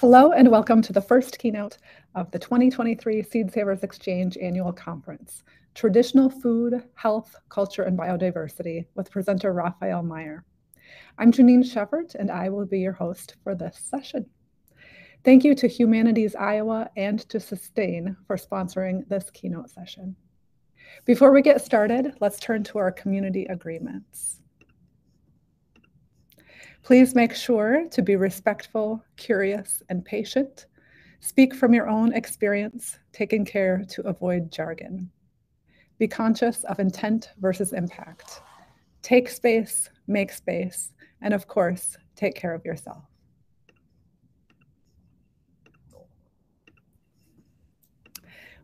Hello and welcome to the first keynote of the 2023 Seed Savers Exchange Annual Conference, Traditional Food, Health, Culture, and Biodiversity with presenter Rafael Mier. I'm Janine Shepard and I will be your host for this session. Thank you to Humanities Iowa and to Sustain for sponsoring this keynote session. Before we get started, let's turn to our community agreements. Please make sure to be respectful, curious, and patient. Speak from your own experience, taking care to avoid jargon. Be conscious of intent versus impact. Take space, make space, and of course, take care of yourself.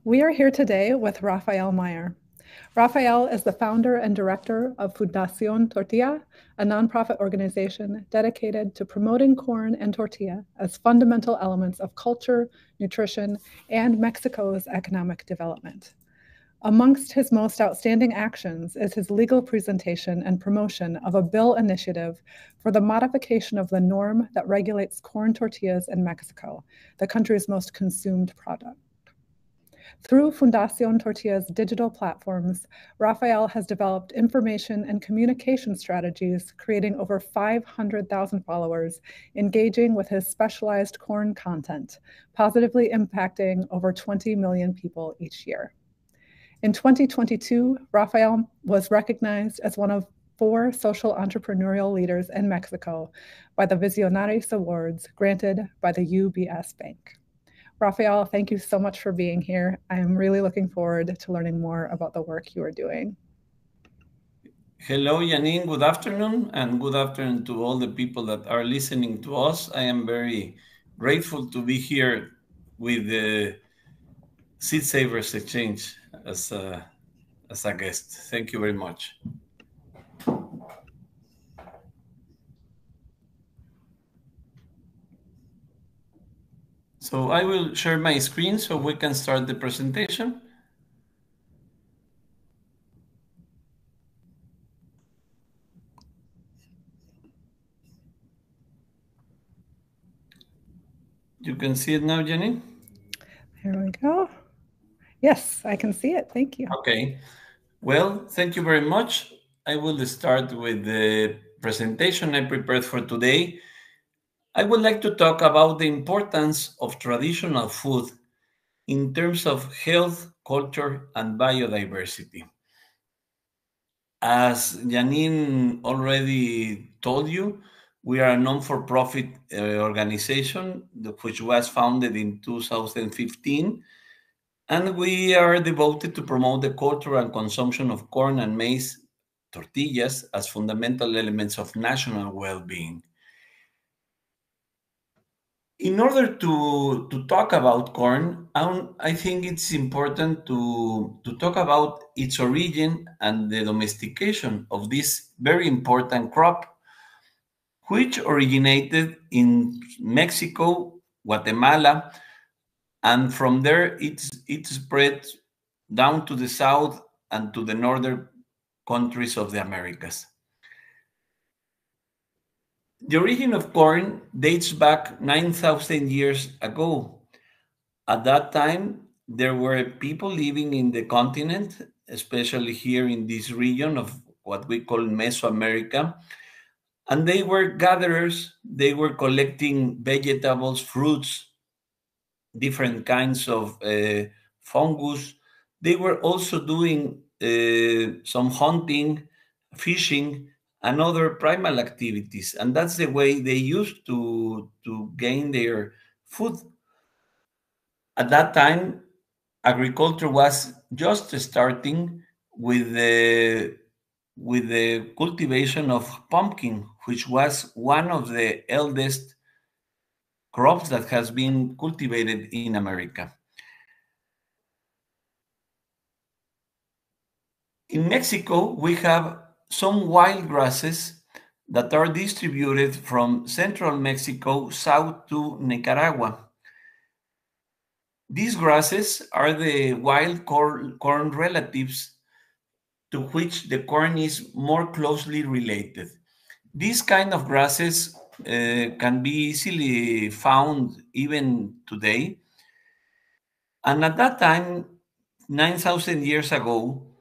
We are here today with Rafael Mier. Rafael is the founder and director of Fundacion Tortilla, a nonprofit organization dedicated to promoting corn and tortilla as fundamental elements of culture, nutrition, and Mexico's economic development. Amongst his most outstanding actions is his legal presentation and promotion of a bill initiative for the modification of the norm that regulates corn tortillas in Mexico, the country's most consumed product. Through Fundacion Tortilla's digital platforms, Rafael has developed information and communication strategies, creating over 500,000 followers, engaging with his specialized corn content, positively impacting over 20 million people each year. In 2022, Rafael was recognized as one of four social entrepreneurial leaders in Mexico by the Visionaris Awards granted by the UBS Bank. Rafael, thank you so much for being here. I'm really looking forward to learning more about the work you are doing. Hello, Janine. Good afternoon, and good afternoon to all the people that are listening to us. I am very grateful to be here with the Seed Savers Exchange as a, as a guest. Thank you very much. So I will share my screen so we can start the presentation. You can see it now, Jenny? Here we go. Yes, I can see it. Thank you. Okay. Well, thank you very much. I will start with the presentation I prepared for today. I would like to talk about the importance of traditional food in terms of health, culture, and biodiversity. As Janine already told you, we are a non-for-profit uh, organization which was founded in 2015, and we are devoted to promote the culture and consumption of corn and maize tortillas as fundamental elements of national well-being in order to to talk about corn, um, I think it's important to to talk about its origin and the domestication of this very important crop, which originated in Mexico, Guatemala, and from there it's it spread down to the south and to the northern countries of the Americas. The origin of corn dates back 9,000 years ago. At that time, there were people living in the continent, especially here in this region of what we call Mesoamerica. And they were gatherers, they were collecting vegetables, fruits, different kinds of uh, fungus. They were also doing uh, some hunting, fishing, and other primal activities. And that's the way they used to, to gain their food. At that time, agriculture was just starting with the, with the cultivation of pumpkin, which was one of the eldest crops that has been cultivated in America. In Mexico, we have some wild grasses that are distributed from central Mexico south to Nicaragua. These grasses are the wild corn, relatives to which the corn is more closely related. These kind of grasses uh, can be easily found even today. And at that time, 9,000 years ago,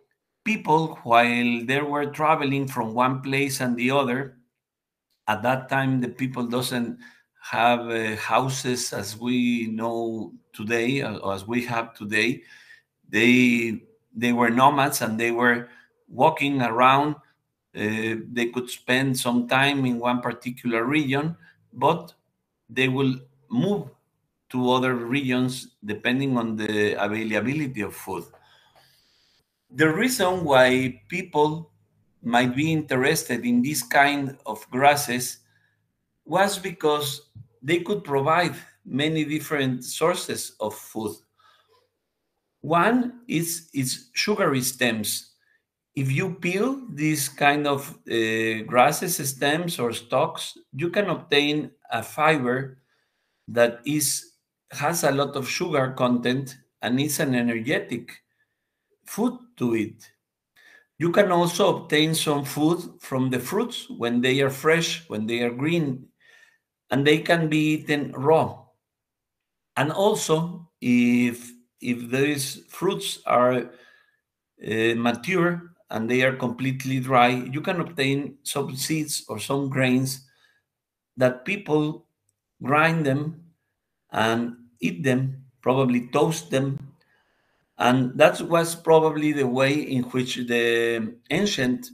people, while they were traveling from one place and the other, at that time the people doesn't have uh, houses as we know today, or as we have today. They they were nomads and they were walking around. Uh, they could spend some time in one particular region, but they will move to other regions depending on the availability of food. The reason why people might be interested in this kind of grasses was because they could provide many different sources of food. One is its sugary stems. If you peel these kind of uh, grasses stems or stalks, you can obtain a fiber that is has a lot of sugar content and is an energetic food to eat. You can also obtain some food from the fruits when they are fresh, when they are green, and they can be eaten raw. And also, if if these fruits are uh, mature and they are completely dry, you can obtain some seeds or some grains that people grind them and eat them, probably toast them. And that was probably the way in which the ancient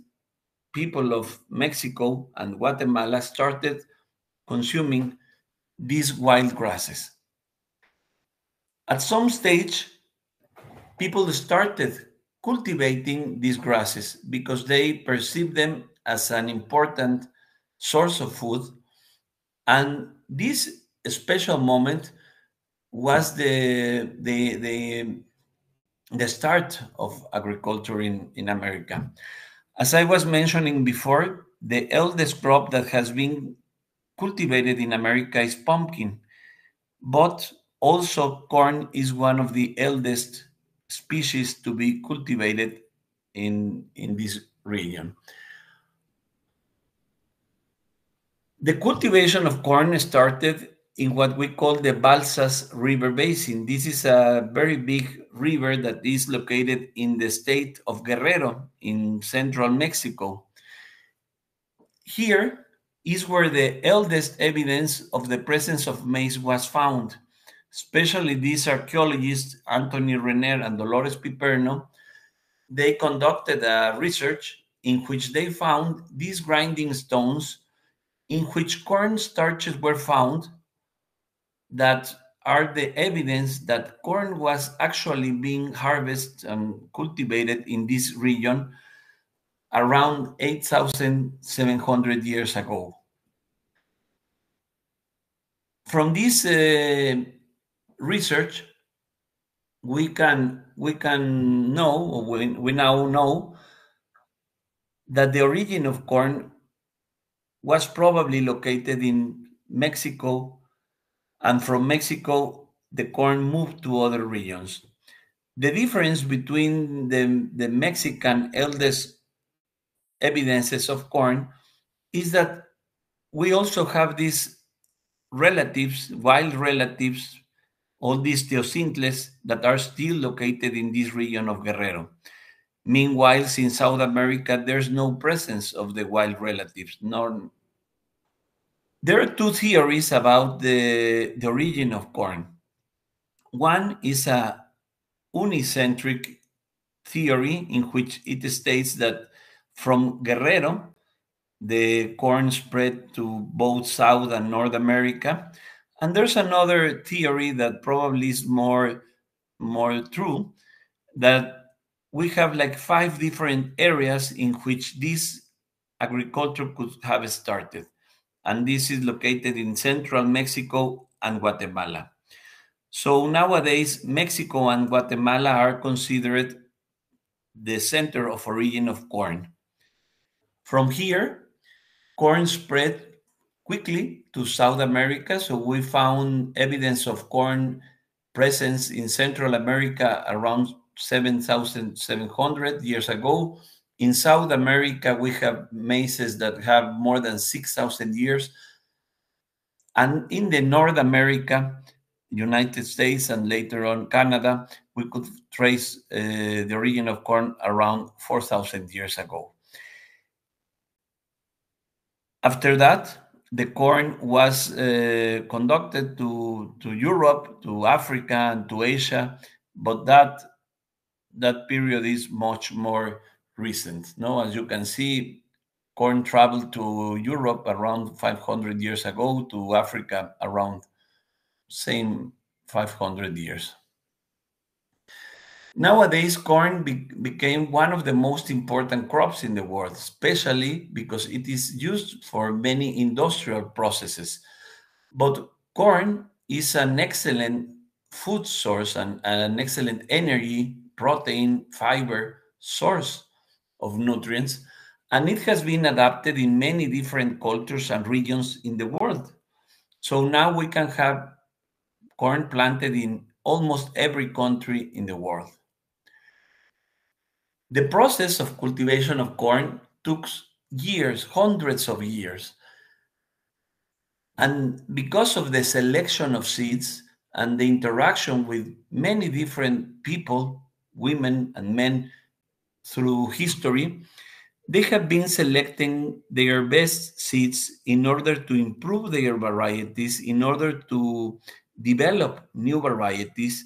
people of Mexico and Guatemala started consuming these wild grasses. At some stage, people started cultivating these grasses because they perceived them as an important source of food. And this special moment was the, the, the, the start of agriculture in, in America. As I was mentioning before, the eldest crop that has been cultivated in America is pumpkin, but also corn is one of the eldest species to be cultivated in, in this region. The cultivation of corn started in what we call the Balsas River Basin. This is a very big river that is located in the state of Guerrero in central Mexico. Here is where the eldest evidence of the presence of maize was found. Especially these archaeologists, Anthony Ranere and Dolores Piperno, they conducted a research in which they found these grinding stones in which corn starches were found that are the evidence that corn was actually being harvested and cultivated in this region around 8,700 years ago. From this uh, research, we can we can know, we, we now know that the origin of corn was probably located in Mexico and from Mexico, the corn moved to other regions. The difference between the, the Mexican eldest evidences of corn is that we also have these relatives, wild relatives, all these teosintles that are still located in this region of Guerrero. Meanwhile, in South America, there's no presence of the wild relatives, nor there are two theories about the, the origin of corn. One is a unicentric theory in which it states that from Guerrero, the corn spread to both South and North America. And there's another theory that probably is more, more true that we have like five different areas in which this agriculture could have started and this is located in central Mexico and Guatemala. So nowadays, Mexico and Guatemala are considered the center of origin of corn. From here, corn spread quickly to South America. So we found evidence of corn presence in Central America around 7,700 years ago. In South America, we have maizes that have more than 6,000 years. And in the North America, United States, and later on Canada, we could trace uh, the origin of corn around 4,000 years ago. After that, the corn was uh, conducted to, to Europe, to Africa, and to Asia, but that that period is much more recent. No, as you can see, corn traveled to Europe around 500 years ago, to Africa around same 500 years. Nowadays, corn be became one of the most important crops in the world, especially because it is used for many industrial processes. But corn is an excellent food source and an excellent energy, protein, fiber source of nutrients, and it has been adapted in many different cultures and regions in the world. So now we can have corn planted in almost every country in the world. The process of cultivation of corn took years, hundreds of years. And because of the selection of seeds and the interaction with many different people, women and men through history, they have been selecting their best seeds in order to improve their varieties, in order to develop new varieties.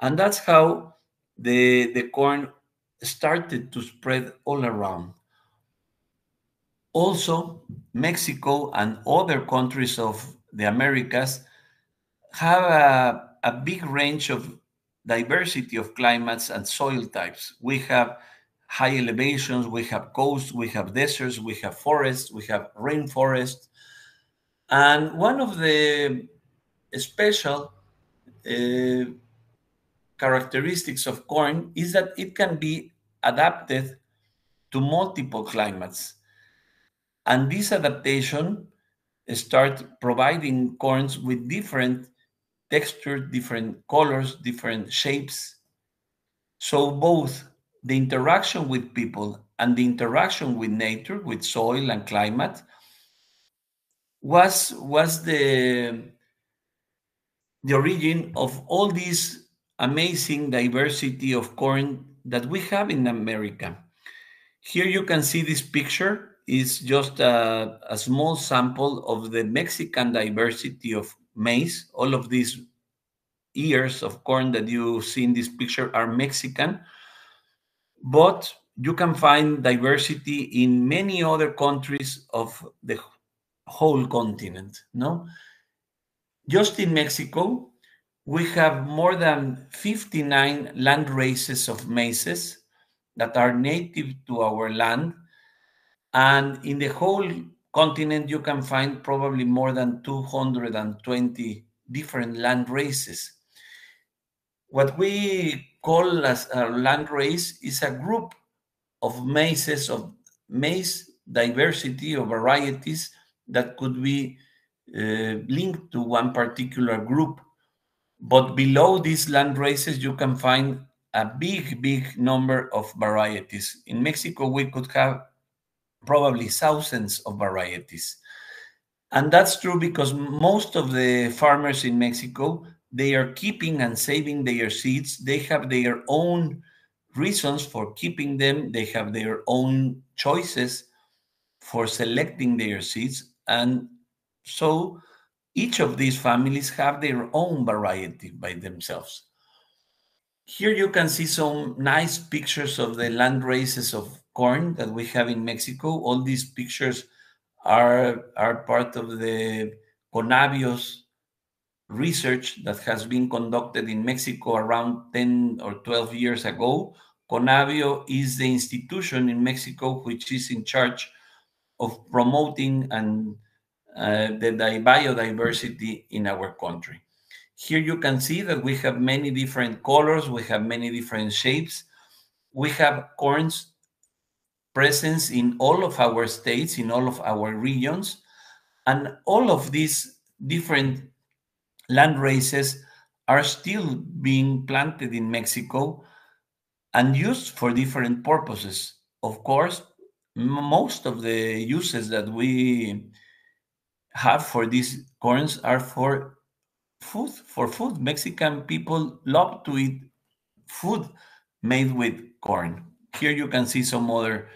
And that's how the, the corn started to spread all around. Also, Mexico and other countries of the Americas have a, a big range of diversity of climates and soil types. We have high elevations, we have coasts, we have deserts, we have forests, we have rainforests. And one of the special uh, characteristics of corn is that it can be adapted to multiple climates. And this adaptation start providing corns with different texture, different colors, different shapes. So both the interaction with people and the interaction with nature, with soil and climate, was was the the origin of all this amazing diversity of corn that we have in America. Here you can see this picture is just a, a small sample of the Mexican diversity of maize. All of these ears of corn that you see in this picture are Mexican, but you can find diversity in many other countries of the whole continent. No, just in Mexico, we have more than 59 land races of maizes that are native to our land. And in the whole continent, you can find probably more than 220 different land races. What we call as a land race is a group of maizes, of maize diversity or varieties that could be uh, linked to one particular group but below these land races, you can find a big, big number of varieties. In Mexico, we could have probably thousands of varieties. And that's true because most of the farmers in Mexico, they are keeping and saving their seeds. They have their own reasons for keeping them. They have their own choices for selecting their seeds. And so each of these families have their own variety by themselves. Here you can see some nice pictures of the land races of corn that we have in Mexico. All these pictures are, are part of the Conabio's research that has been conducted in Mexico around 10 or 12 years ago. Conabio is the institution in Mexico which is in charge of promoting and uh, the biodiversity in our country. Here you can see that we have many different colors, we have many different shapes. We have corns presence in all of our states, in all of our regions, and all of these different land races are still being planted in Mexico and used for different purposes. Of course, most of the uses that we have for these corns are for food. For food, Mexican people love to eat food made with corn. Here you can see some other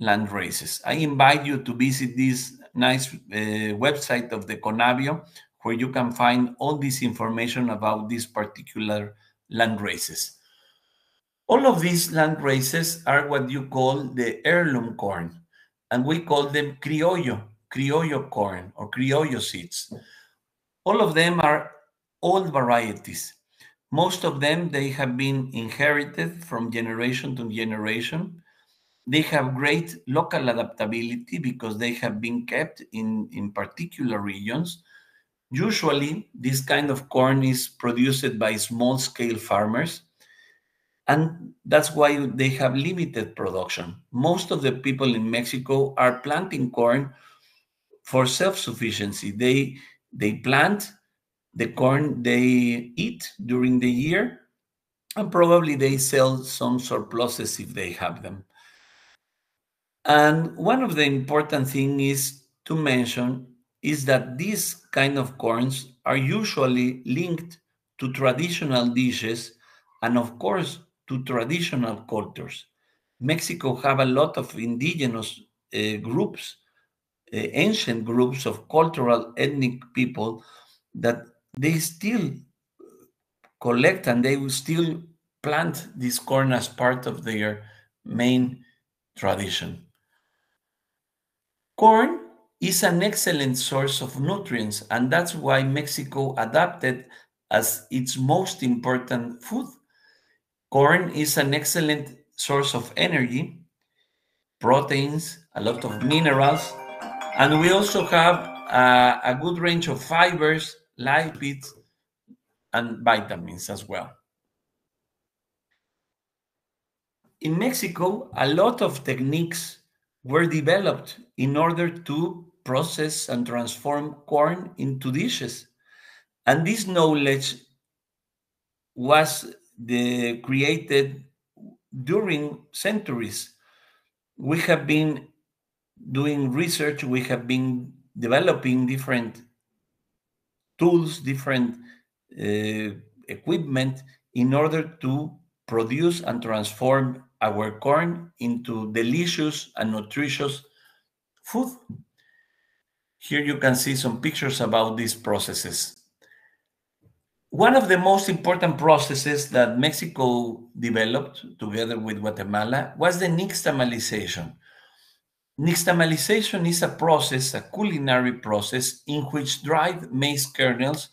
land races. I invite you to visit this nice uh, website of the Conabio, where you can find all this information about these particular land races. All of these land races are what you call the heirloom corn, and we call them criollo, criollo corn or criollo seeds. All of them are old varieties. Most of them, they have been inherited from generation to generation. They have great local adaptability because they have been kept in, in particular regions. Usually, this kind of corn is produced by small scale farmers, and that's why they have limited production. Most of the people in Mexico are planting corn for self sufficiency. They, they plant the corn they eat during the year, and probably they sell some surpluses if they have them. And one of the important things is to mention is that these kind of corns are usually linked to traditional dishes and of course to traditional cultures. Mexico have a lot of indigenous uh, groups, uh, ancient groups of cultural ethnic people that they still collect and they will still plant this corn as part of their main tradition. Corn is an excellent source of nutrients, and that's why Mexico adopted as its most important food. Corn is an excellent source of energy, proteins, a lot of minerals, and we also have a, a good range of fibers lipids, and vitamins as well. In Mexico, a lot of techniques were developed in order to process and transform corn into dishes. And this knowledge was the, created during centuries. We have been doing research, we have been developing different tools, different uh, equipment in order to produce and transform our corn into delicious and nutritious food. Here you can see some pictures about these processes. One of the most important processes that Mexico developed together with Guatemala was the nixtamalization. Nixtamalization is a process, a culinary process, in which dried maize kernels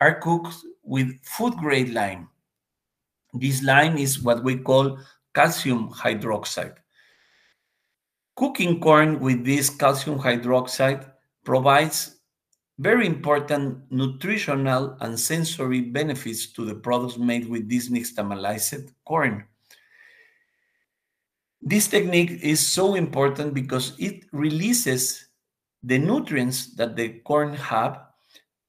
are cooked with food-grade lime. This lime is what we call calcium hydroxide. Cooking corn with this calcium hydroxide provides very important nutritional and sensory benefits to the products made with this nixtamalized corn. This technique is so important because it releases the nutrients that the corn have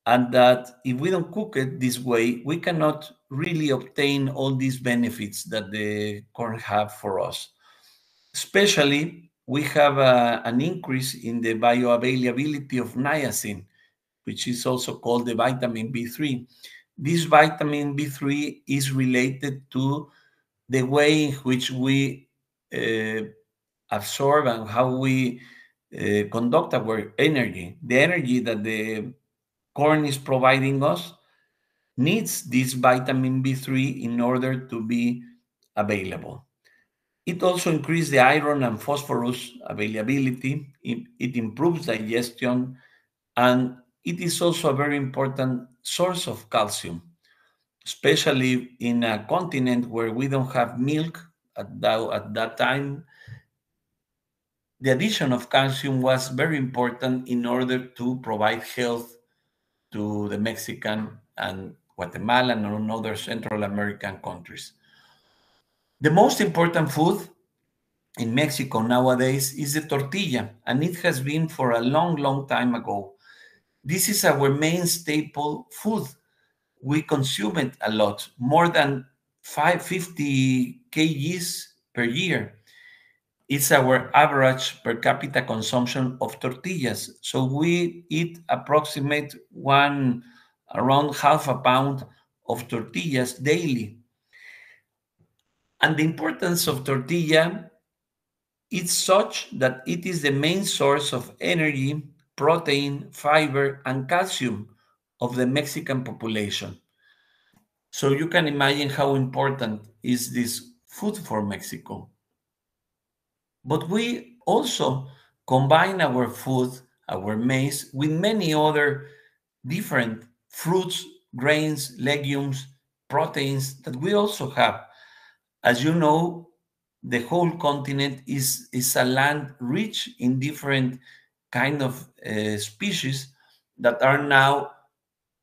and that if we don't cook it this way, we cannot really obtain all these benefits that the corn have for us. Especially, we have a, an increase in the bioavailability of niacin, which is also called the vitamin B3. This vitamin B3 is related to the way in which we uh, absorb and how we uh, conduct our energy. The energy that the corn is providing us needs this vitamin B3 in order to be available. It also increases the iron and phosphorus availability. It, improves digestion, and it is also a very important source of calcium, especially in a continent where we don't have milk at that, at that time, the addition of calcium was very important in order to provide health to the Mexican and Guatemalan and other Central American countries. The most important food in Mexico nowadays is the tortilla, and it has been for a long, long time ago. This is our main staple food. We consume it a lot, more than 550 kgs per year. it's our average per capita consumption of tortillas. So we eat approximate one around half a pound of tortillas daily. And the importance of tortilla is such that it is the main source of energy, protein, fiber, and calcium of the Mexican population. So you can imagine how important is this food for Mexico. But we also combine our food, our maize, with many other different fruits, grains, legumes, proteins that we also have. As you know, the whole continent is, is a land rich in different kind of uh, species that are now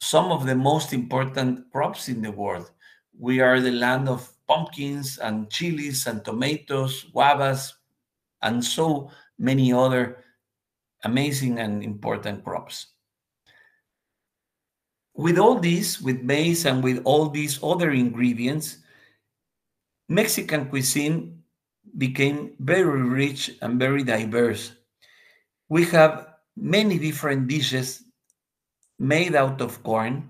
some of the most important crops in the world. We are the land of pumpkins and chilies and tomatoes, guavas, and so many other amazing and important crops. With all this, with maize and with all these other ingredients, Mexican cuisine became very rich and very diverse. We have many different dishes made out of corn,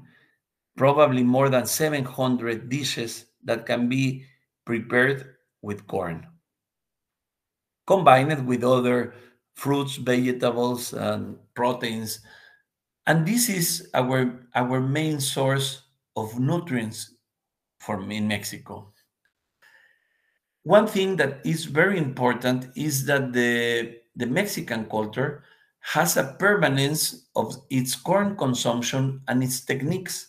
probably more than 700 dishes that can be prepared with corn combine it with other fruits, vegetables, and proteins. And this is our, our main source of nutrients for in Mexico. One thing that is very important is that the, the Mexican culture has a permanence of its corn consumption and its techniques.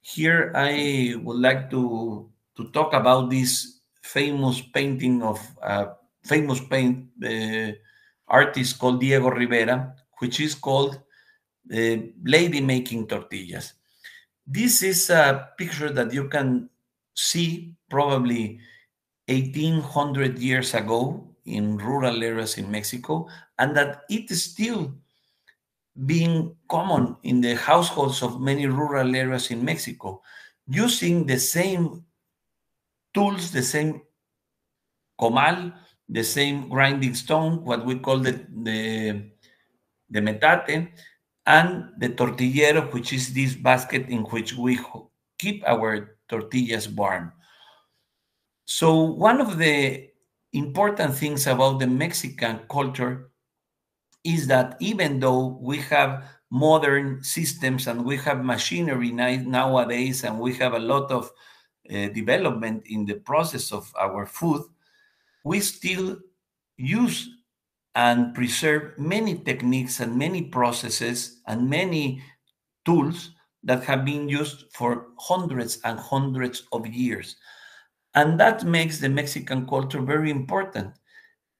Here, I would like to, to talk about this famous painting of uh, famous paint uh, artist called Diego Rivera, which is called uh, Lady Making Tortillas. This is a picture that you can see probably 1800 years ago in rural areas in Mexico, and that it is still being common in the households of many rural areas in Mexico, using the same tools, the same comal, the same grinding stone, what we call the, the, the metate, and the tortillero, which is this basket in which we keep our tortillas warm. So one of the important things about the Mexican culture is that even though we have modern systems and we have machinery nowadays and we have a lot of uh, development in the process of our food, we still use and preserve many techniques and many processes and many tools that have been used for hundreds and hundreds of years. And that makes the Mexican culture very important.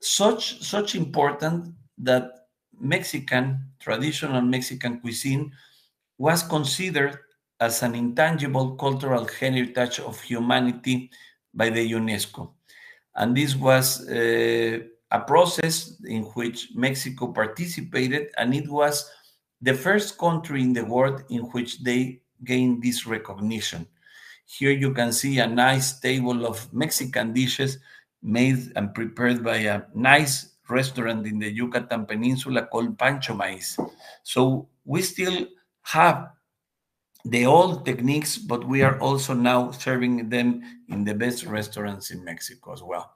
Such, such important that Mexican, traditional Mexican cuisine was considered as an intangible cultural heritage of humanity by the UNESCO. And this was uh, a process in which Mexico participated, and it was the first country in the world in which they gained this recognition. Here you can see a nice table of Mexican dishes made and prepared by a nice restaurant in the Yucatan Peninsula called Pancho Maiz. So we still have the old techniques, but we are also now serving them in the best restaurants in Mexico as well.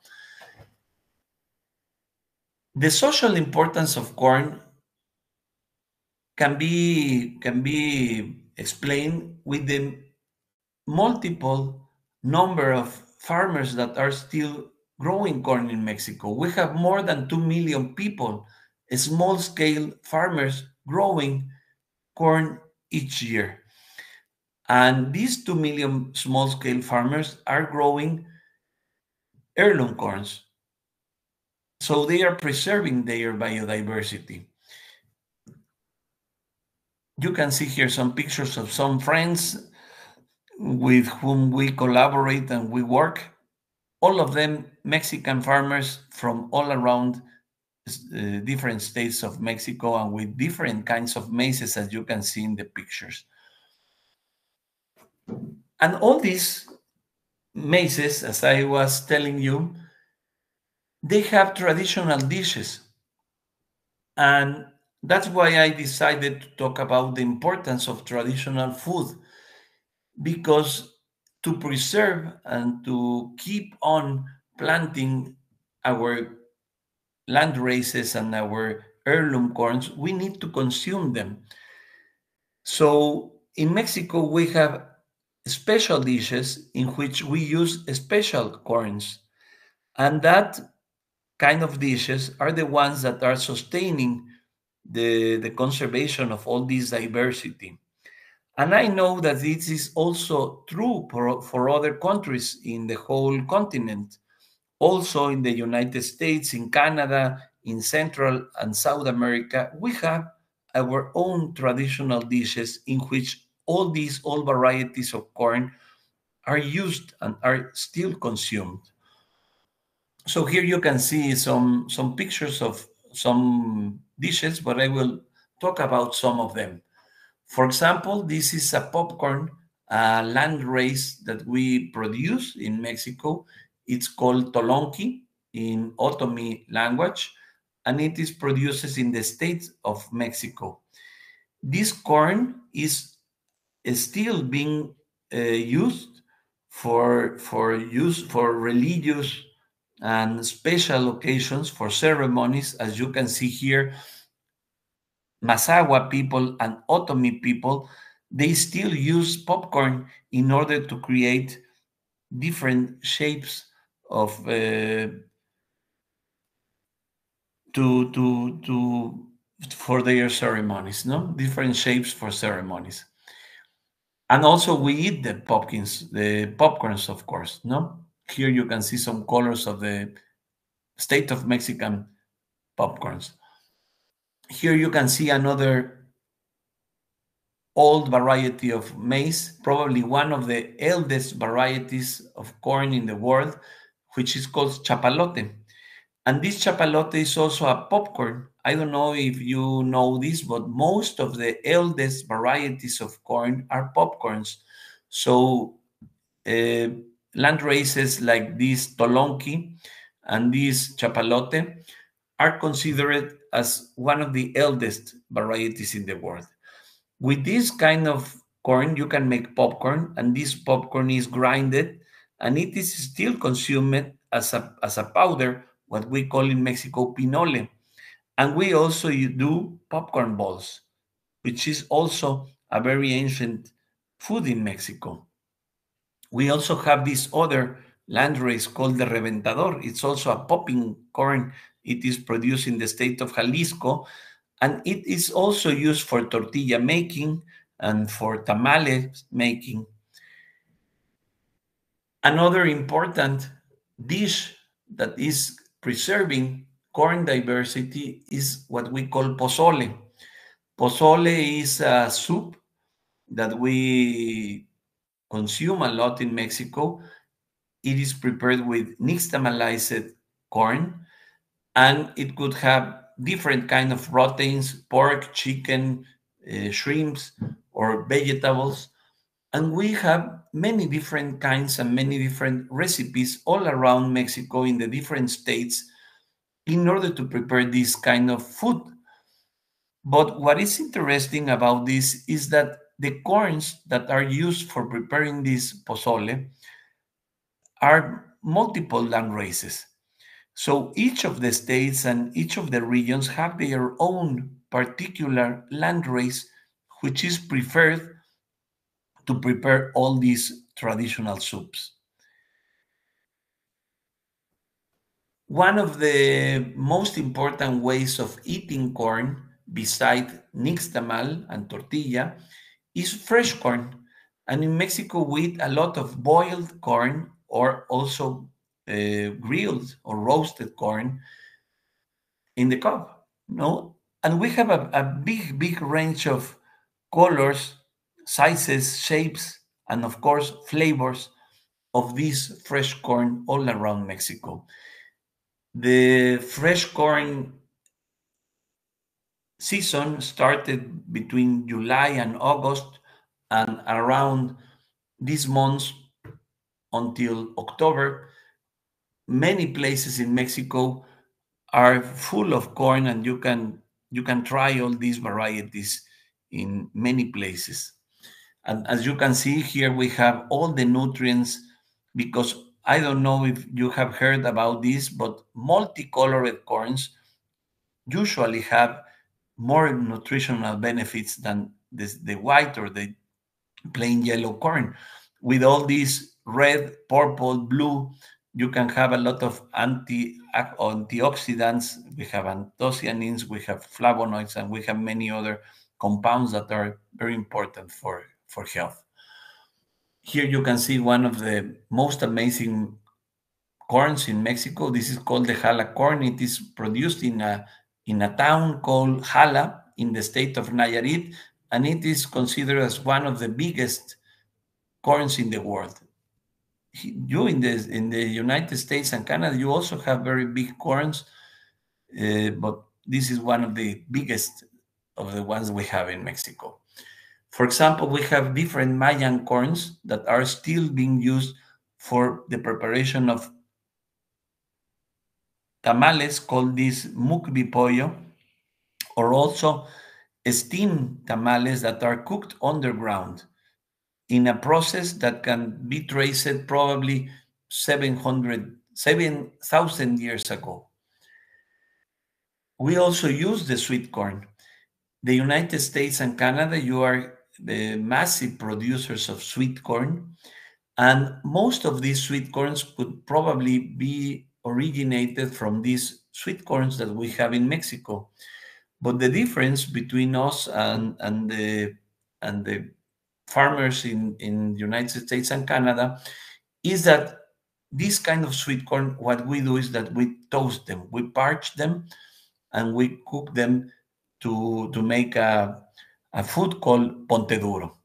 The social importance of corn can be can be explained with the multiple number of farmers that are still growing corn in Mexico. We have more than 2 million people, small scale farmers growing corn each year. And these 2 million small scale farmers are growing heirloom corns. So they are preserving their biodiversity. You can see here some pictures of some friends with whom we collaborate and we work. All of them Mexican farmers from all around uh, different states of Mexico and with different kinds of maizes, as you can see in the pictures. And all these maizes, as I was telling you, they have traditional dishes. And that's why I decided to talk about the importance of traditional food because to preserve and to keep on planting our land races and our heirloom corns, we need to consume them. So in Mexico, we have special dishes in which we use special corns. And that kind of dishes are the ones that are sustaining the, the conservation of all this diversity. And I know that this is also true for, for other countries in the whole continent, also in the United States, in Canada, in Central and South America. We have our own traditional dishes in which all these all varieties of corn are used and are still consumed. So here you can see some some pictures of some dishes, but I will talk about some of them. For example, this is a popcorn uh, land race that we produce in Mexico. It's called tolonki in Otomi language, and it is produced in the state of Mexico. This corn is, is still being uh, used for for use for religious and special occasions for ceremonies, as you can see here, Mazahua people and Otomi people, they still use popcorn in order to create different shapes of uh, to to to for their ceremonies, no different shapes for ceremonies. And also we eat the pumpkins, the popcorns, of course, no. Here you can see some colors of the state of Mexican popcorns. Here you can see another old variety of maize, probably one of the eldest varieties of corn in the world, which is called chapalote. And this chapalote is also a popcorn. I don't know if you know this, but most of the eldest varieties of corn are popcorns. So uh, land races like this tolonki and this chapalote are considered as one of the eldest varieties in the world. With this kind of corn, you can make popcorn, and this popcorn is grinded and it is still consumed as a, as a powder, what we call in Mexico pinole. And we also do popcorn balls, which is also a very ancient food in Mexico. We also have this other landrace called the reventador. It's also a popping corn. It is produced in the state of Jalisco, and it is also used for tortilla making and for tamales making. Another important dish that is preserving corn diversity is what we call pozole. Pozole is a soup that we consume a lot in Mexico. It is prepared with nixtamalized corn, and it could have different kind of proteins, pork, chicken, uh, shrimps, or vegetables. And we have many different kinds and many different recipes all around Mexico in the different states in order to prepare this kind of food. But what is interesting about this is that the corns that are used for preparing this pozole are multiple land races. So each of the states and each of the regions have their own particular land race, which is preferred to prepare all these traditional soups. One of the most important ways of eating corn, beside nixtamal and tortilla, is fresh corn. And in Mexico, we eat a lot of boiled corn or also uh, grilled or roasted corn in the cob. No, and we have a, a big, big range of colors, sizes, shapes, and of course flavors of this fresh corn all around Mexico. The fresh corn season started between July and August, and around these months until October, many places in Mexico are full of corn, and you can you can try all these varieties in many places. And as you can see here, we have all the nutrients because I don't know if you have heard about this, but multicolored corns usually have more nutritional benefits than this, the white or the plain yellow corn. With all these red, purple, blue, you can have a lot of anti antioxidants. We have anthocyanins, we have flavonoids, and we have many other compounds that are very important for, for health. Here you can see one of the most amazing corns in Mexico. This is called the Jala corn. It is produced in a in a town called Jala in the state of Nayarit, and it is considered as one of the biggest corns in the world. You in the in the United States and Canada, you also have very big corns, uh, but this is one of the biggest of the ones we have in Mexico. For example, we have different Mayan corns that are still being used for the preparation of tamales called this mukbil pollo, or also steamed tamales that are cooked underground in a process that can be traced probably 700, 7,000 years ago. We also use the sweet corn. The United States and Canada, you are the massive producers of sweet corn. And most of these sweet corns could probably be originated from these sweet corns that we have in Mexico. But the difference between us and, and the and the farmers in, in the United States and Canada is that this kind of sweet corn, what we do is that we toast them, we parch them, and we cook them to, to make a, a food called ponte duro.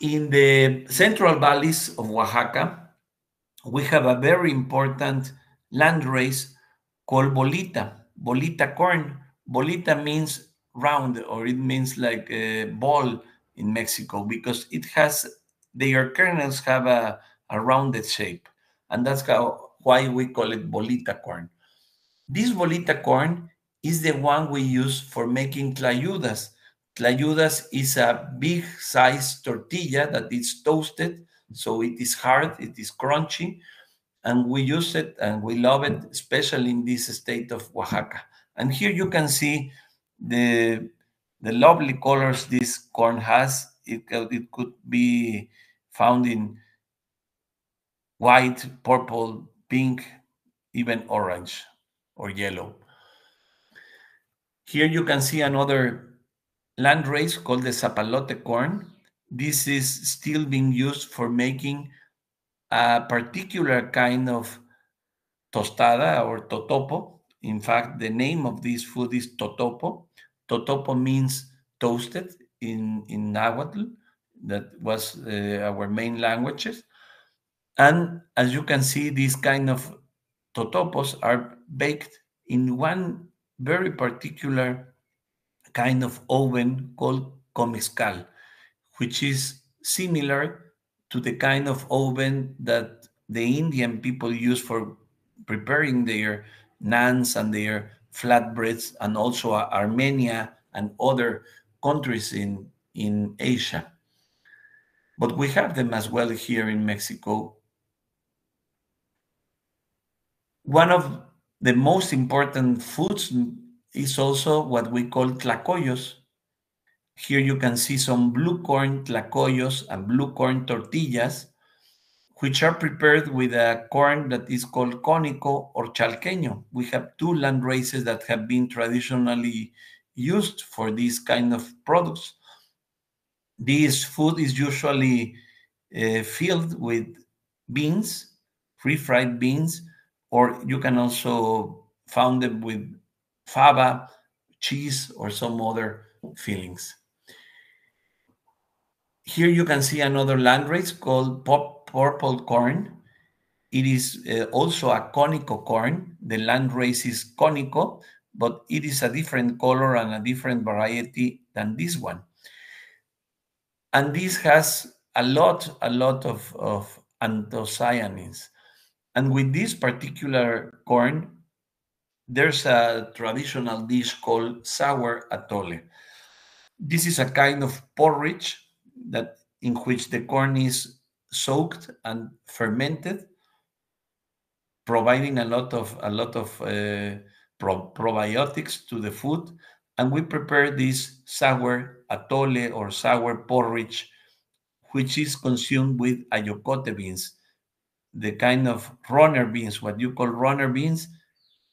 In the central valleys of Oaxaca, we have a very important land race called bolita, bolita corn. Bolita means round or it means like a ball in Mexico because it has their kernels have a, a rounded shape and that's how why we call it bolita corn. This bolita corn is the one we use for making tlayudas. Tlayudas is a big size tortilla that is toasted so it is hard, it is crunchy, and we use it and we love it, especially in this state of Oaxaca. And here you can see the the lovely colors this corn has. It, it could be found in white, purple, pink, even orange or yellow. Here you can see another land race called the Zapalote corn. This is still being used for making a particular kind of tostada or totopo. In fact, the name of this food is totopo. Totopo means toasted in, in Nahuatl. That was uh, our main languages. And as you can see, these kind of totopos are baked in one very particular kind of oven called comexcal which is similar to the kind of oven that the Indian people use for preparing their naans and their flatbreads, and also uh, Armenia and other countries in, in Asia. But we have them as well here in Mexico. One of the most important foods is also what we call tlacoyos, here you can see some blue corn tlacoyos and blue corn tortillas, which are prepared with a corn that is called conico or chalqueño. We have two land races that have been traditionally used for these kind of products. This food is usually uh, filled with beans, refried beans, or you can also found them with fava, cheese, or some other fillings. Here you can see another landrace called pop, purple corn. It is uh, also a conico corn. The landrace is conico, but it is a different color and a different variety than this one. And this has a lot, a lot of, of anthocyanins. And with this particular corn, there's a traditional dish called sour atole. This is a kind of porridge that in which the corn is soaked and fermented, providing a lot of a lot of uh, pro probiotics to the food. And we prepare this sour atole or sour porridge, which is consumed with ayocote beans, the kind of runner beans, what you call runner beans,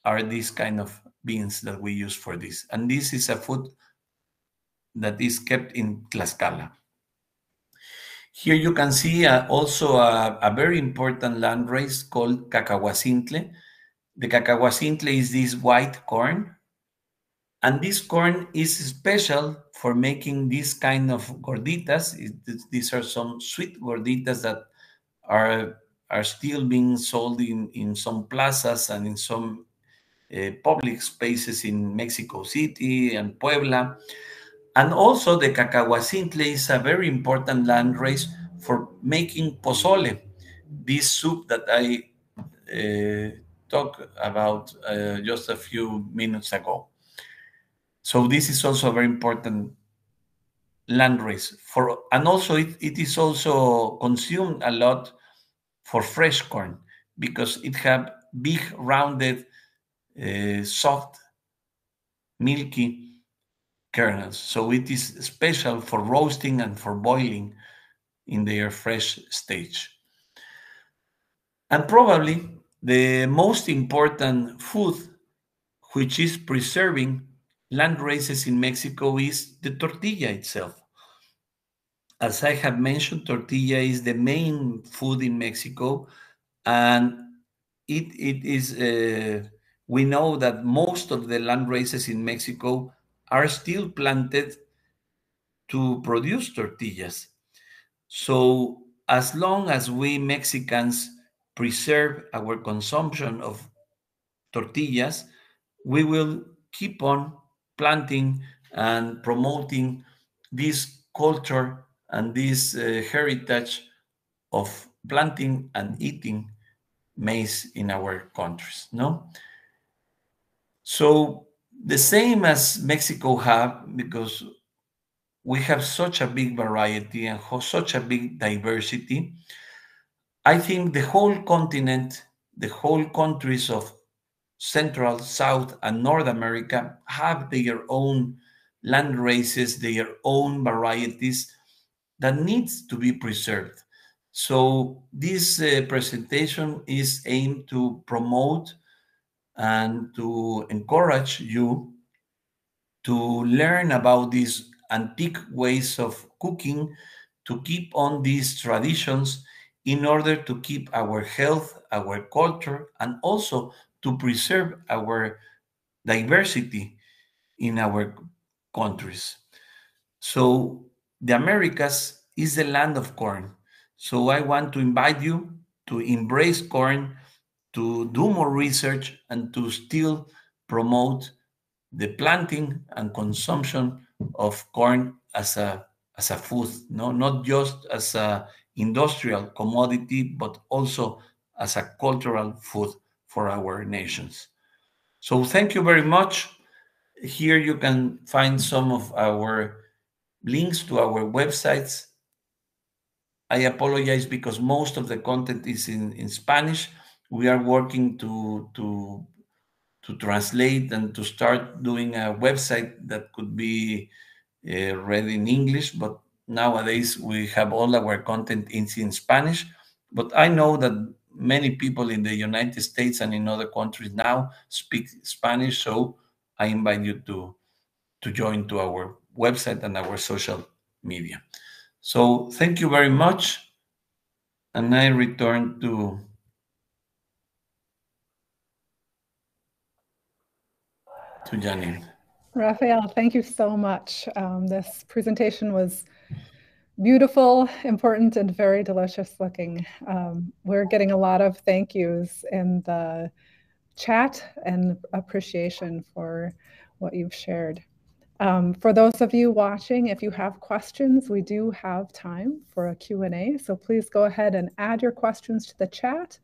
are these kind of beans that we use for this. And this is a food that is kept in Tlaxcala. Here you can see uh, also a, a, very important land race called Cacahuacintle. The Cacahuacintle is this white corn. And this corn is special for making this kind of gorditas. It, these are some sweet gorditas that are, are still being sold in, in some plazas and in some uh, public spaces in Mexico City and Puebla. And also the Cacahuacintle is a very important land race for making pozole, this soup that I uh, talked about uh, just a few minutes ago. So this is also a very important land race for, and also it, it is also consumed a lot for fresh corn because it have big rounded uh, soft, milky kernels. So it is special for roasting and for boiling in their fresh stage. And probably the most important food which is preserving land races in Mexico is the tortilla itself. As I have mentioned, tortilla is the main food in Mexico, and it, it is uh, we know that most of the land races in Mexico are still planted to produce tortillas. So, as long as we Mexicans preserve our consumption of tortillas, we will keep on planting and promoting this culture and this uh, heritage of planting and eating maize in our countries no so the same as Mexico have, because we have such a big variety and such a big diversity, I think the whole continent, the whole countries of Central, South, and North America have their own land races, their own varieties that needs to be preserved. So this uh, presentation is aimed to promote and to encourage you to learn about these antique ways of cooking, to keep on these traditions in order to keep our health, our culture, and also to preserve our diversity in our countries. So, the Americas is the land of corn. So, I want to invite you to embrace corn to do more research and to still promote the planting and consumption of corn as a as a food no? Not just as a industrial commodity but also as a cultural food for our nations. So thank you very much. Here you can find some of our links to our websites. I apologize because most of the content is in in spanish we are working to to to translate and to start doing a website that could be uh, read in English. But nowadays we have all our content in, in Spanish. But I know that many people in the United States and in other countries now speak Spanish, so I invite you to to join to our website and our social media. So thank you very much, and I return to to Janine. Rafael, thank you so much. Um, this presentation was beautiful, important, and very delicious looking. Um, we're getting a lot of thank yous in the chat and appreciation for what you've shared. Um, for those of you watching, if you have questions, we do have time for a Q&A. So please go ahead and add your questions to the chat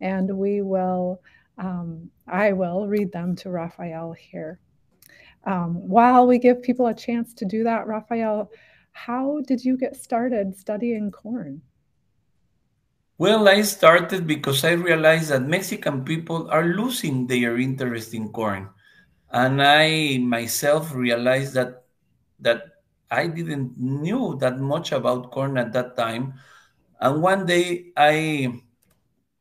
and we will, um, I will read them to Rafael here. Um, while we give people a chance to do that, Rafael, how did you get started studying corn? Well, I started because I realized that Mexican people are losing their interest in corn. And I myself realized that that I didn't knew that much about corn at that time. And one day I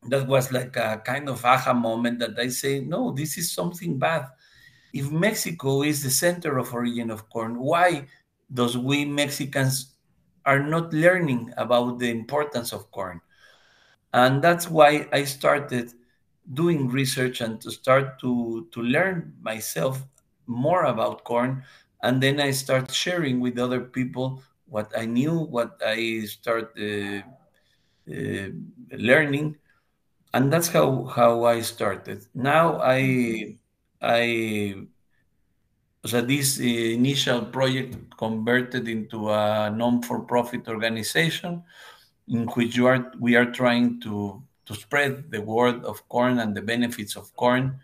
that was like a kind of aha moment that I say, no, this is something bad. If Mexico is the center of origin of corn, why does we Mexicans are not learning about the importance of corn? And that's why I started doing research and to start to, to learn myself more about corn. And then I start sharing with other people what I knew, what I start uh, uh, learning and that's how how I started. Now I I so this initial project converted into a non-for-profit organization in which you are we are trying to to spread the word of corn and the benefits of corn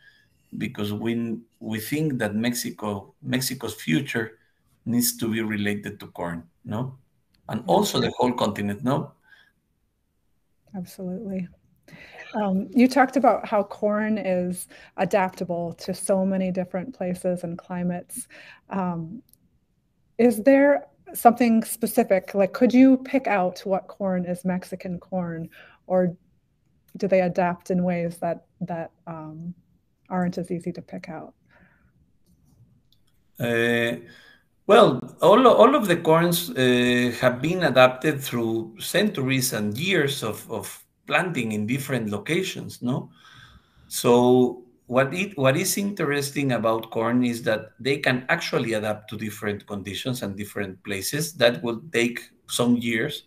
because we we think that Mexico Mexico's future needs to be related to corn, no, and also the whole continent, no. Absolutely. Um, you talked about how corn is adaptable to so many different places and climates. Um, is there something specific? Like, could you pick out what corn is Mexican corn, or do they adapt in ways that that um, aren't as easy to pick out? Uh, well, all, all of the corns uh, have been adapted through centuries and years of, of planting in different locations, no? So what it what is interesting about corn is that they can actually adapt to different conditions and different places. That will take some years.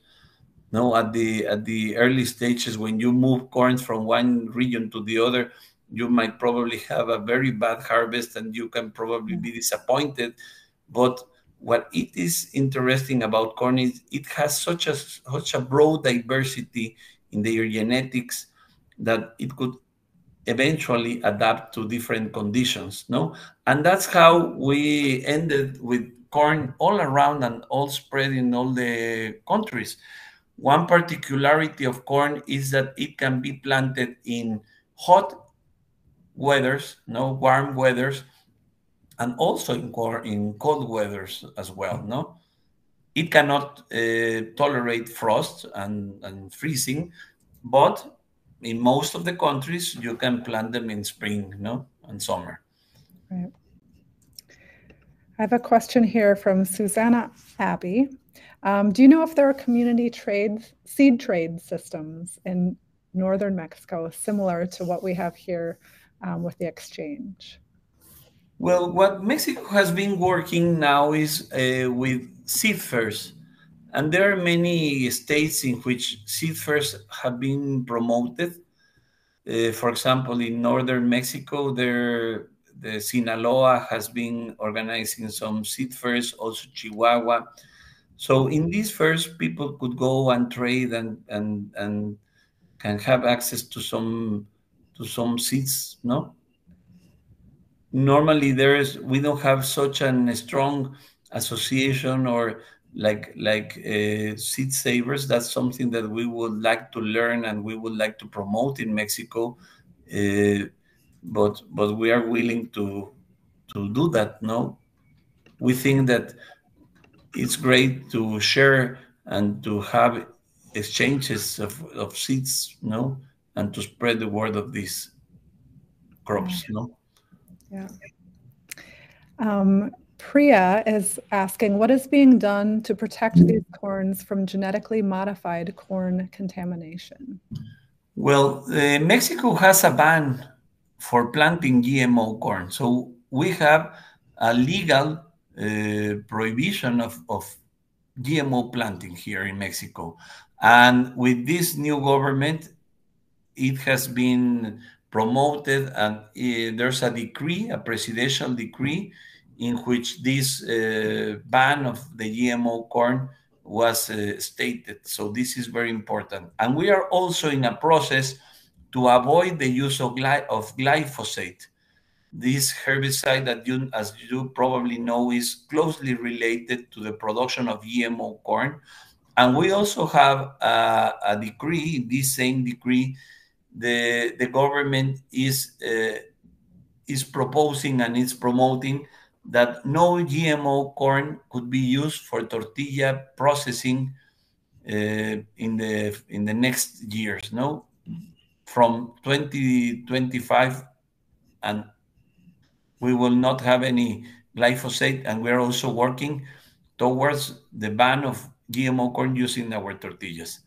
No, at the at the early stages when you move corn from one region to the other, you might probably have a very bad harvest and you can probably be disappointed. But what it is interesting about corn is it has such a such a broad diversity in their genetics that it could eventually adapt to different conditions no? And that's how we ended with corn all around and all spread in all the countries. One particularity of corn is that it can be planted in hot weathers no? Warm weathers and also in, in cold weathers as well no it cannot uh, tolerate frost and, and freezing, but in most of the countries, you can plant them in spring, no, and summer. Right. I have a question here from Susanna Abbey. Um, do you know if there are community trade seed trade systems in northern Mexico similar to what we have here um, with the exchange? Well, what Mexico has been working now is uh, with seed fairs. And there are many states in which seed fairs have been promoted. Uh, for example, in northern Mexico, there the Sinaloa has been organizing some seed also Chihuahua. So in these fairs, people could go and trade and and and can have access to some to some seeds, no? normally there is we don't have such a strong association or like like uh, seed savers that's something that we would like to learn and we would like to promote in mexico uh, but but we are willing to to do that no? We think that it's great to share and to have exchanges of, of seeds no? And to spread the word of these crops no? Yeah. Um, Priya is asking, what is being done to protect these corns from genetically modified corn contamination? Well, uh, Mexico has a ban for planting GMO corn. So we have a legal uh, prohibition of, of GMO planting here in Mexico. And with this new government, it has been promoted, and uh, there's a decree, a presidential decree, in which this uh, ban of the GMO corn was uh, stated. So this is very important. And we are also in a process to avoid the use of, gly of glyphosate. This herbicide that you, as you probably know, is closely related to the production of GMO corn. And we also have a, a decree, this same decree, the, the government is, uh, is proposing and is promoting that no GMO corn could be used for tortilla processing uh, in the in the next years. No, from 2025, and we will not have any glyphosate, and we're also working towards the ban of GMO corn using our tortillas.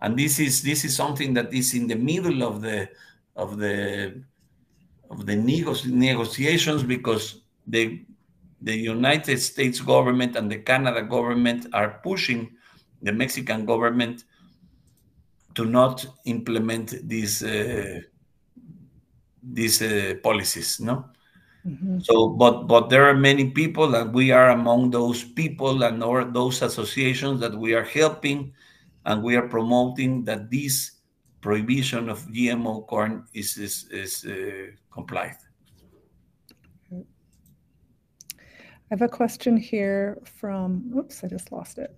And this is this is something that is in the middle of the of the of the negotiations because the the United States government and the Canada government are pushing the Mexican government to not implement these uh, these uh, policies. No. Mm-hmm. So, but but there are many people, and we are among those people and or those associations that we are helping, and we are promoting that this prohibition of GMO corn is is, is uh, complied. I have a question here from, oops, I just lost it.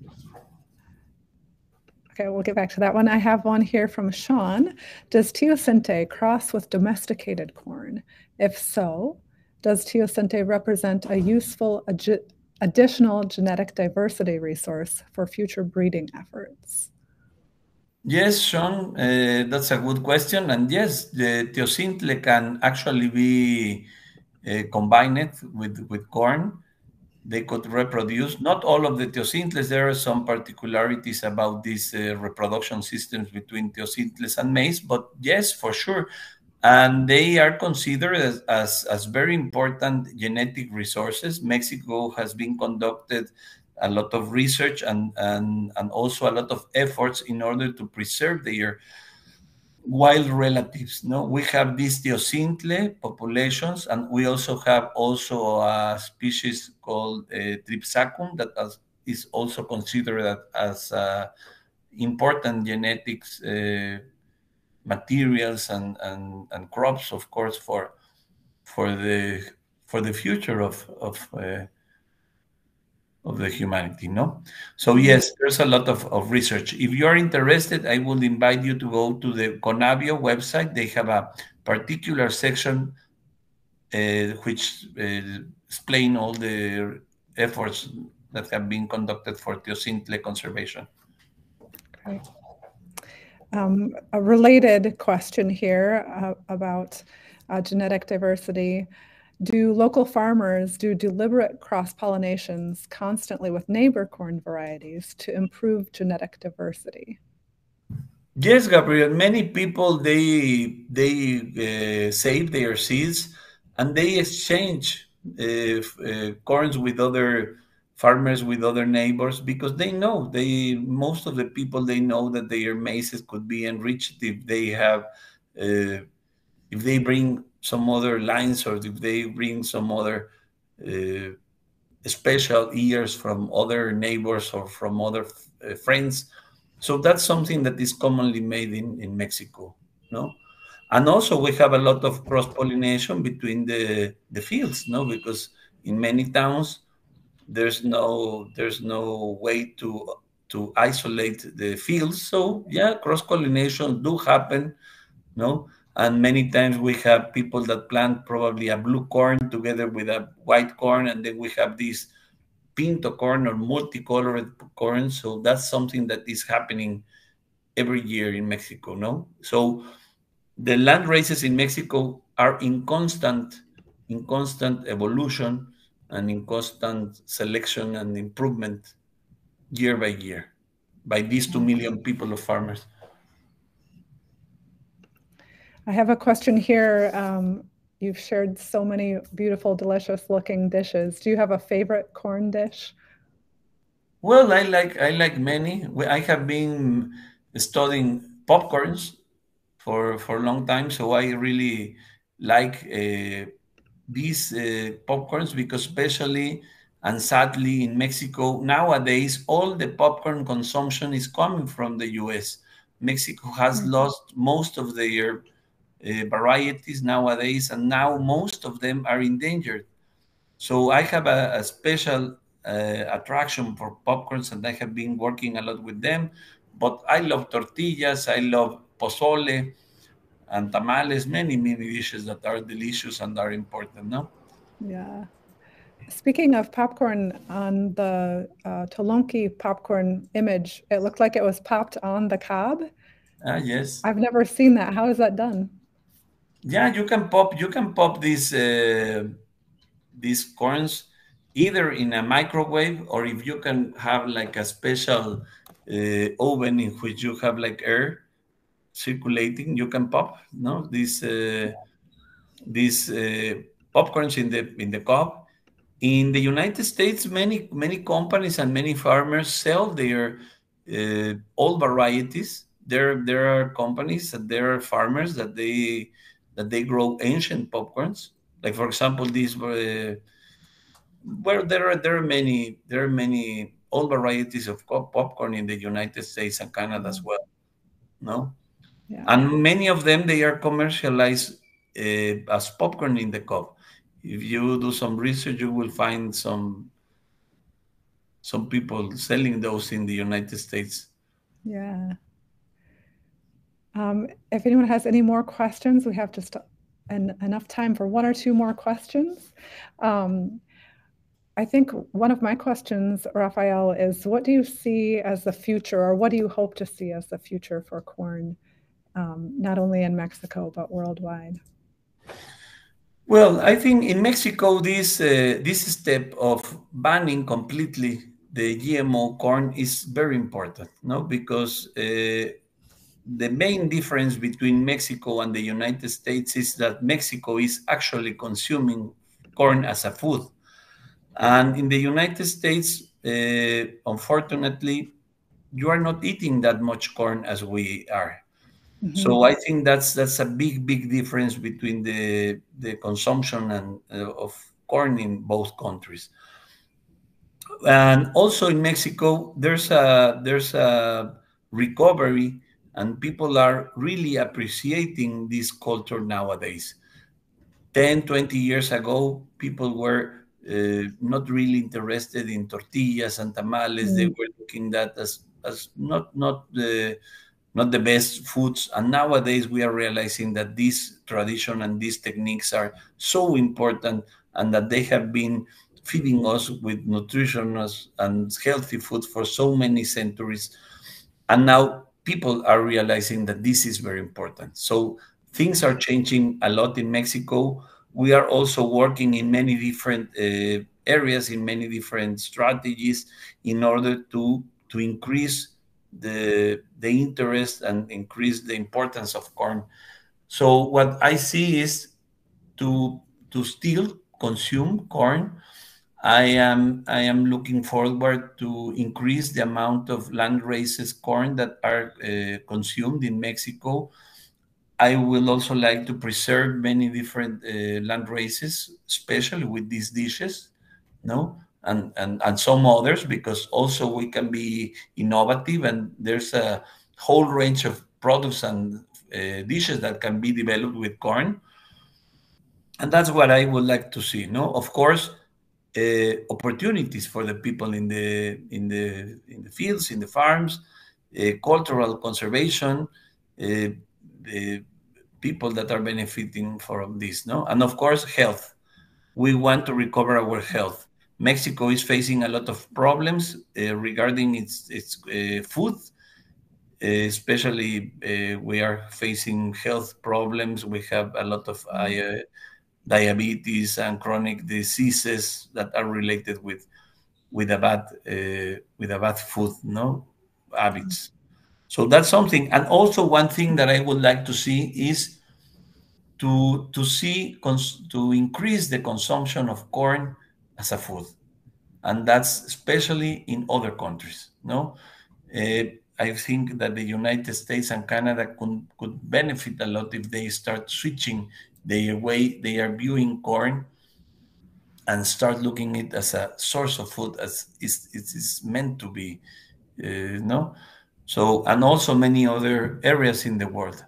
Okay, we'll get back to that one. I have one here from Sean. Does teosinte cross with domesticated corn? If so, does teosinte represent a useful additional genetic diversity resource for future breeding efforts? Yes, Sean, uh, that's a good question. And yes, the teosinte can actually be uh, combined with, with corn they could reproduce. Not all of the teosintles. There are some particularities about these uh, reproduction systems between teosintles and maize, but yes, for sure. And they are considered as, as, as very important genetic resources. Mexico has been conducted a lot of research and, and, and also a lot of efforts in order to preserve their wild relatives. No, we have these teosinte populations, and we also have also a species called uh, Tripsacum that is also considered as uh, important genetics uh, materials and, and, and crops, of course, for for the for the future of of uh, of the humanity no? So mm-hmm. yes there's a lot of, of research. If you're interested i would invite you to go to the Conabio website. They have a particular section uh, which uh, explain all the efforts that have been conducted for teosinte conservation. Okay. Um, a related question here uh, about uh, genetic diversity do local farmers do deliberate cross pollinations constantly with neighbor corn varieties to improve genetic diversity? Yes, Gabriel. Many people they they uh, save their seeds and they exchange uh, uh, corns with other farmers with other neighbors because they know they most of the people they know that their maizes could be enriched if they have uh, if they bring some other lines or if they bring some other uh, special ears from other neighbors or from other uh, friends. So that's something that is commonly made in, in Mexico, no? And also we have a lot of cross pollination between the, the fields, no? Because in many towns there's no there's no way to to isolate the fields. So yeah, cross pollination do happen, no? And many times we have people that plant probably a blue corn together with a white corn and then we have this pinto corn or multicolored corn. So that's something that is happening every year in mexico no? So the land races in mexico are in constant in constant evolution and in constant selection and improvement year by year by these 2 mm-hmm. million people of farmers I have a question here. Um, you've shared so many beautiful, delicious looking dishes. Do you have a favorite corn dish? Well, I like I like many. I have been studying popcorns for for a long time, so I really like uh, these uh, popcorns because especially and sadly in Mexico nowadays all the popcorn consumption is coming from the US. Mexico has mm-hmm. lost most of their varieties nowadays and now most of them are endangered. So I have a, a special uh, attraction for popcorns and I have been working a lot with them. But I love tortillas, I love pozole, and tamales, many, many dishes that are delicious and are important, no? Yeah. Speaking of popcorn, on the uh, Tolonki popcorn image, it looked like it was popped on the cob. Ah, yes. I've never seen that. How is that done? Yeah, you can pop. You can pop these uh, these corns either in a microwave or if you can have like a special uh, oven in which you have like air circulating, you can pop no these uh, these uh, popcorns in the in the cob. In the United States, many many companies and many farmers sell their uh, old varieties. There there are companies and there are farmers that they that they grow ancient popcorns. Like for example, these uh, where there are there are many there are many old varieties of popcorn in the United States and Canada as well. No, yeah. And many of them, they are commercialized uh, as popcorn in the cup. If you do some research, you will find some some people selling those in the United States. Yeah. Um, if anyone has any more questions, we have just an, enough time for one or two more questions. Um, I think one of my questions, Rafael, is what do you see as the future, or what do you hope to see as the future for corn um, not only in Mexico but worldwide? Well, I think in Mexico, this uh, this step of banning completely the GMO corn is very important, no? Because uh, the main difference between Mexico and the United States is that Mexico is actually consuming corn as a food, and in the United States, uh, unfortunately, you are not eating that much corn as we are. Mm-hmm. So I think that's that's a big big difference between the the consumption and uh, of corn in both countries. And also in Mexico, there's a there's a recovery, and people are really appreciating this culture nowadays. 10, 20 years ago, people were uh, not really interested in tortillas and tamales. Mm. They were looking at as as not not the not the best foods. And nowadays we are realizing that this tradition and these techniques are so important and that they have been feeding us with nutritious and healthy food for so many centuries. And now people are realizing that this is very important. So things are changing a lot in Mexico. We are also working in many different uh, areas, in many different strategies in order to, to increase the the interest and increase the importance of corn. So what I see is to to still consume corn. I am I am looking forward to increase the amount of land races corn that are uh, consumed in Mexico. I will also like to preserve many different uh, land races, especially with these dishes. No, and, and, and some others because also we can be innovative and there's a whole range of products and uh, dishes that can be developed with corn and that's what i would like to see no of course uh, opportunities for the people in the in the in the fields in the farms uh, cultural conservation uh, the people that are benefiting from this no and of course health we want to recover our health Mexico is facing a lot of problems uh, regarding its its uh, food. Uh, especially, we are facing health problems. We have a lot of diabetes and chronic diseases that are related with with a bad uh, with a bad food no habits. So that's something. And also, one thing that I would like to see is to to see to increase the consumption of corn as a food, and that's especially in other countries. No, uh, I think that the United States and Canada could, could benefit a lot if they start switching the way they are viewing corn and start looking it as a source of food as it is meant to be, uh, no? So, and also many other areas in the world.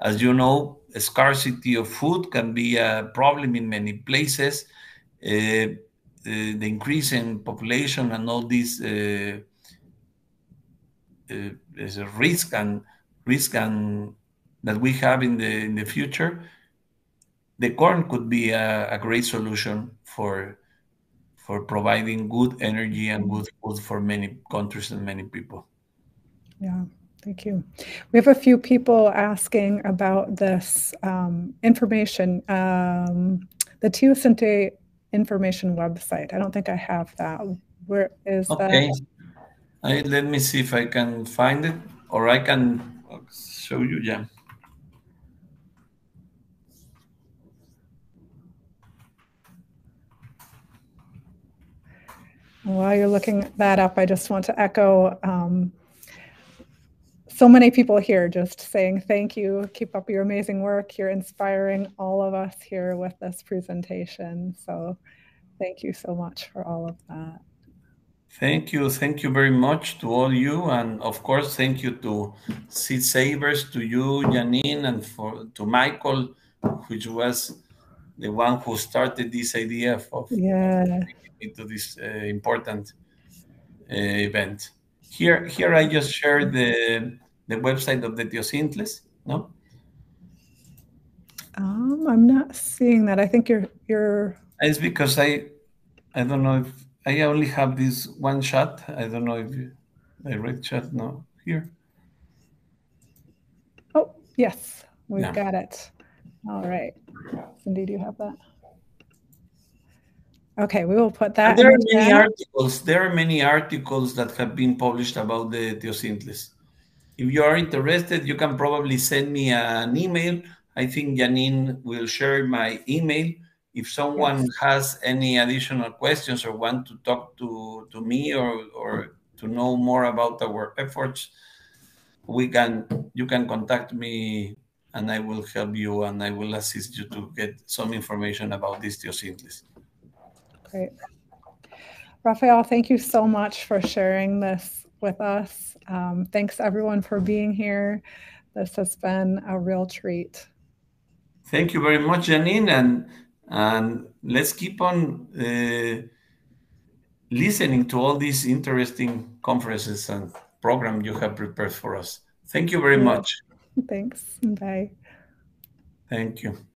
As you know, scarcity of food can be a problem in many places. Uh, uh, the increase in population and all these uh, uh, risk and risk and that we have in the in the future, the corn could be a, a great solution for for providing good energy and good food for many countries and many people. Yeah, thank you. We have a few people asking about this um, information, um, the Teosinte information website. I don't think I have that. Where is okay. that? I, let me see if I can find it, or I can show you. Yeah. While you're looking that up, I just want to echo um, so many people here just saying thank you. Keep up your amazing work. You're inspiring all of us here with this presentation. So thank you so much for all of that. Thank you. Thank you very much to all you. And of course, thank you to Seed Savers, to you, Janine, and for to Michael, which was the one who started this idea of yeah. into this uh, important uh, event. Here, here I just shared the the website of the Teocintles, no? Um, I'm not seeing that. I think you're you're. It's because I, I don't know if I only have this one shot. I don't know if you, I read chat no here. Oh yes, we've yeah. got it. All right, Cindy, do you have that? Okay, we will put that. And there are many articles. There are many articles that have been published about the Teocintles. If you are interested, you can probably send me an email. I think Janine will share my email. If someone yes. has any additional questions or want to talk to, to me or, or to know more about our efforts, we can you can contact me and I will help you and I will assist you to get some information about this Teocintles. Great. Rafael, thank you so much for sharing this with us. Um, thanks everyone for being here. This has been a real treat. Thank you very much, Janine, and and let's keep on uh, listening to all these interesting conferences and programs you have prepared for us. Thank you very much. Thanks. Bye. Thank you.